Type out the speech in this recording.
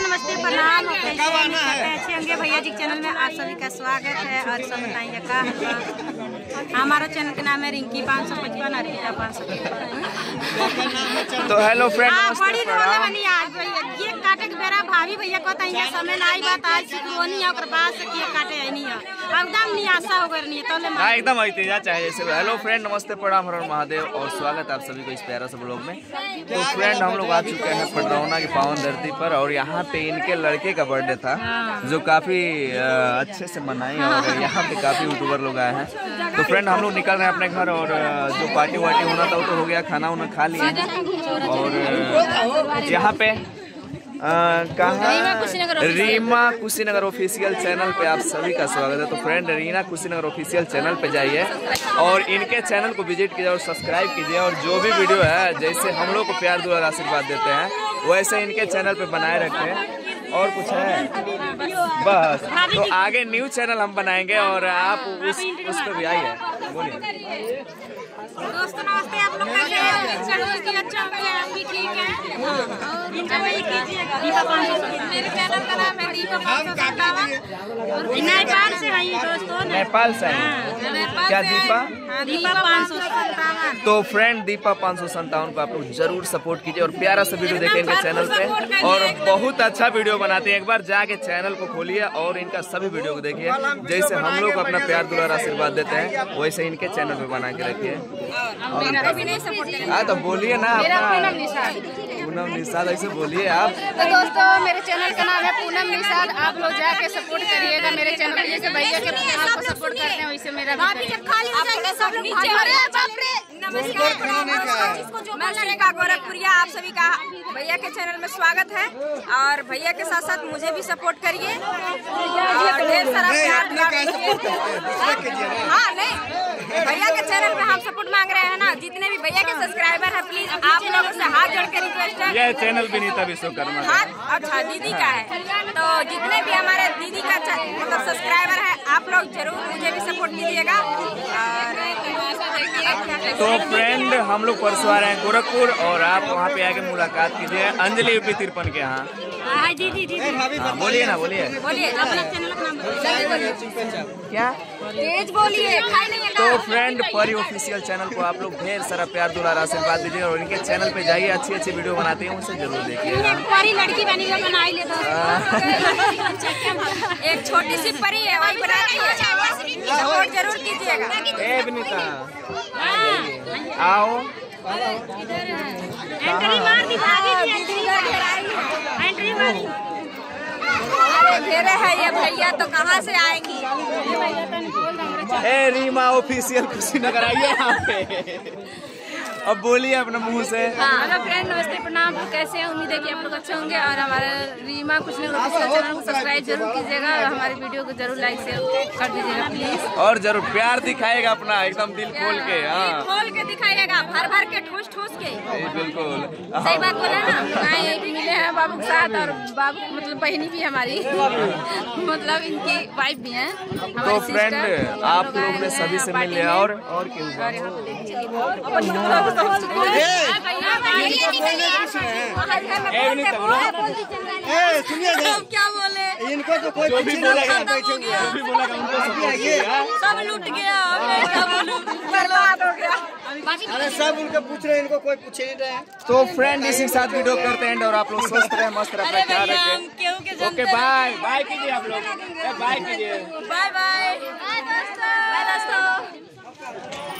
नमस्ते प्रणाम। हैं? अच्छे होंगे। भैया जी चैनल में आप सभी का स्वागत है और सब बताइए का हमारा चैनल का नाम है रिंकी पाँच सौ पचपन अर्पिता पाँच सौ पचपन। तो हेलो फ्रेंड आज भैया ये काटे के बेरा भाभी भैया कहता है समय ना आई बात आज सिकरोनी है ओकर बाद से किए काटे है नहीं है। एकदम निराशा हो गई है तो हाँ एकदम ऐतिजा चाहे जैसे हेलो फ्रेंड नमस्ते प्रणाम हरण महादेव और स्वागत है आप सभी को इस प्यारा से ब्लॉग में। तो फ्रेंड हम लोग आ चुके हैं पटरौना की पावन धरती पर और यहाँ पे इनके लड़के का बर्थडे था जो काफ़ी अच्छे से मनाई और यहाँ पे काफ़ी यूट्यूबर लोग आए हैं। तो फ्रेंड हम लोग निकल रहे हैं अपने घर और जो पार्टी वार्टी होना था वो तो हो गया खाना उना खा लिए। और यहाँ पे कहाँ रीमा कुशीनगर ऑफिशियल चैनल पे आप सभी का स्वागत है। तो friend Reena Kushinagar official channel पे जाइए और इनके चैनल को विज़िट कीजिए और सब्सक्राइब कीजिए और जो भी वीडियो है जैसे हम लोग को प्यार दुलार आशीर्वाद देते हैं वैसे इनके चैनल पे बनाए रखें। और कुछ है? बस। तो आगे न्यू चैनल हम बनाएँगे और आप उस उस पर भी आइए। बोलिए। दोस्तों नमस्ते आप लोग कैसे हैं चलो कि अच्छा होंगे हम भी ठीक हैं पाँच सौ नाम है और नेपाल से दोस्तों नेपाल। नेपाल क्या दीपा? हाँ, दीपा पाँच सौ सत्तावन तो फ्रेंड दीपा पाँच सौ संतावन को आप लोग ज़रूर सपोर्ट कीजिए और प्यारा सा वीडियो देखें इनके चैनल पे। और बहुत अच्छा वीडियो बनाते हैं। एक बार जाके चैनल को खोलिए और इनका सभी वीडियो को देखिए। जैसे हम लोग अपना प्यार दुलार आशीर्वाद देते हैं वैसे इनके चैनल पे बना के रखिए। हाँ तो बोलिए ना अपना। पूनम निषाद ऐसे बोलिए आप। तो दोस्तों मेरे चैनल का नाम है पूनम निषाद आप लोग जाके सपोर्ट करिएगा मेरे चैनल को। जैसे भैया के चैनल को सपोर्ट करते हैं वैसे मेरा भी भाभी जब खाली हो जाएगी सब लोग भाग अरे बाप रे नमस्कार। मैं गोरखपुरिया आप सभी का भैया के चैनल में स्वागत है। और भैया के साथ साथ मुझे भी सपोर्ट करिए। ढेर सारा प्यार हाँ नहीं। भैया के चैनल पे हम सपोर्ट मांग रहे हैं ना। जितने भी भैया के सब्सक्राइबर हैं प्लीज़ आप लोगों से हाथ के रिक्वेस्ट है यह चैनल विनीता विश्वकर्मा हाँ अच्छा दीदी का है। तो जितने भी हमारे दीदी का मतलब सब्सक्राइबर है, आप लोग ज़रूर मुझे भी सपोर्ट कीजिएगा। और तो फ्रेंड हम लोग परसों आ रहे हैं गोरखपुर और आप वहाँ पे आके मुलाकात कीजिए। अंजलि यूपी तिरपन के यहाँ हाय दीदी दीदी हाँ, बोलिए ना बोलिए। बोलिए अपना चैनल का नाम बताइए। क्या? तेज बोलिए है तो फ्रेंड परी ऑफिशियल चैनल को आप लोग ढेर सारा प्यार दुलार आशीर्वाद दीजिए और इनके चैनल पे जाइए अच्छी अच्छी वीडियो बनाते हैं उसे ज़रूर देखिएगा एक परी लड़की बनी है बनाई ले दोस्तों। एक छोटी सी परी है वही बना रही है सपोर्ट ज़रूर कीजिएगा। ए विनीता आओ। एंट्री मार दी भाभी एंट्री। मार अरे घेरे है ये भैया तो कहाँ से आएँगी? ए रीमा ऑफिशियल कुशीनगर आइए यहाँ पे। अब बोलिए अपने मुँह से। हेलो फ्रेंड नमस्ते प्रणाम तो कैसे हैं? उम्मीद है कि आप लोग अच्छे होंगे और हमारे रीमा कुछ नहीं ऑफिशियल चैनल को सब्सक्राइब ज़रूर कीजिएगा और हमारी वीडियो को ज़रूर लाइक शेयर कर दीजिएगा प्लीज़ और ज़रूर प्यार दिखाएगा अपना एकदम दिल खोल के हाँ। खोल के दिखाइएगा भर भर के ठूस ठूस के। बिल्कुल। सही बात बोला ना मिले हैं बाबू के साथ और बाबू मतलब बहनी भी हमारी। मतलब इनकी वाइफ भी है तो फ्रेंड आप लोग ने सभी से मिले। और और क्यों सुनिए क्या बोले इनको तो कोई भी सब लूट गया अरे सब पूछ रहे हैं इनको कोई नहीं रहे तो फ्रेंड इसी के साथ वीडियो करते हैं और आप लोग स्वस्थ रहे, मस्त रहे ओके बाय बाय कीजिए आप लोग। बाय कीजिए। बाय बाय बाय दोस्तों.